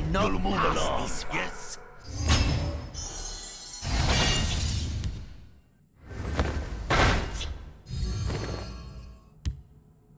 No more monde. Yes.